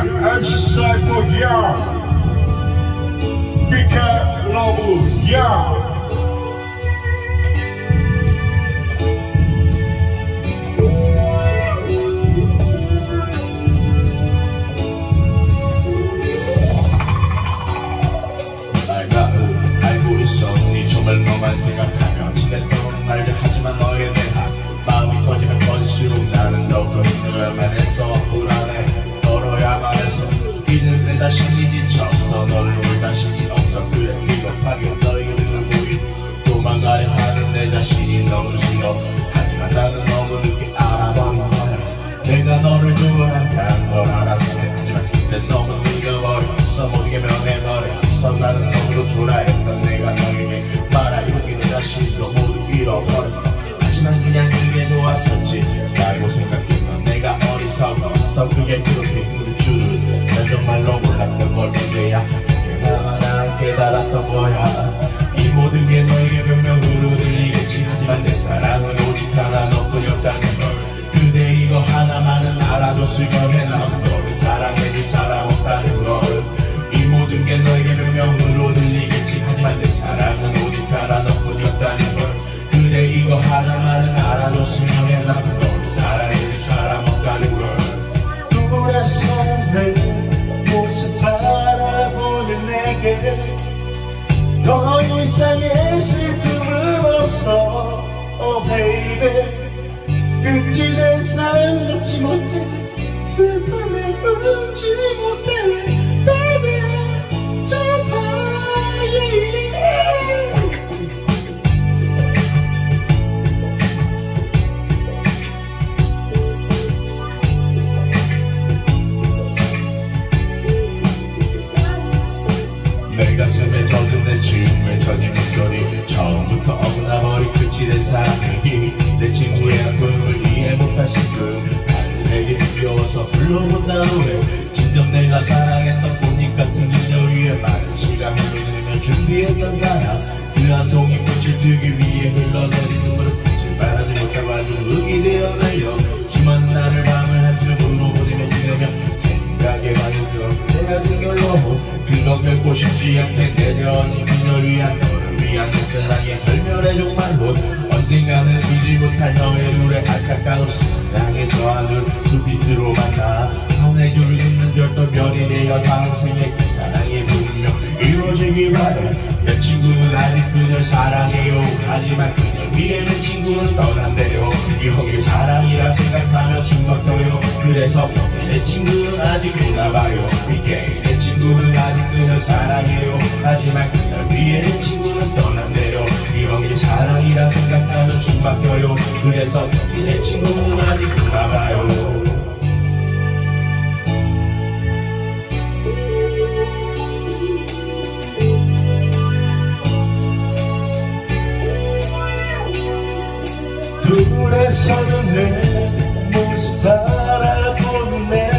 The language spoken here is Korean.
I'm psycho, yeah. 너를 좋아한다는 걸 알았으면 하지만 그때 너무 늦어버렸어 모르게 변해버렸어 나는 너무도 초라했던 내가 너에게 말할 용기도 자신도 모두 잃어버렸어. 하지만 그냥 그게 좋았었지. 라고 생각했던 내가 어리석었어 그게 그렇게 힘들 줄은 난 정말로 몰랐던 걸 이제야. 그나마 난 깨달았던 거야. 이 모든 게 너에게 변명으 이거 하나만은 알아줬으면 해. 난 너를 사랑해줄 사람 없다는 걸. 돌아서는 내 모습 바라보는 내게 더 이상의 슬픔은 없어 Oh baby 끝이 된 사랑 잡지 못해 슬픔을 울지 못해 내 가슴에 젖은 내 춤에 젖은 목소리. 처음부터 어긋나버린 끝이 된 사랑이 내 친구의 아픔을 이해 못하신 그 달래기 두려워서 불러본다 노래 진정 내가 사랑했던 꽃잎 같은 인연 위에 많은 시간을 흐르며 준비했던 사랑. 그 한 송이 꽃을 들기 위해 흘러내린 눈물을 빛을 바라지 못하고 아주 흙이 되어 내려 결코 쉽지 않게 내려진 그녀를 위한 너를 위한 내 사랑의 결멸의 종말로 언젠가는 잊지 못할 너의 노래 알까까운 사랑의 저하늘 두 빛으로 만나 하늘의 줄을 긋는 별도 별이 되어 다음 생에 그 사랑이 분명 이루어지기 바래. 내 친구는 아직 그녀 사랑해요. 하지만 그녀 위에 내 친구는 떠난대요. 이형의 사랑이라 생각하며 숨 막혀요. 그래서 내 친구는 아직 몰라봐요. 이게 내 친구는 아직 그녀 사랑해요. 하지만 위에 내 친구는 떠난대요. 이형의 사랑이라 생각하며 숨 막혀요. 그래서 내 친구는 아직 몰라봐요. 둘에서는 내 모습 바라보는 내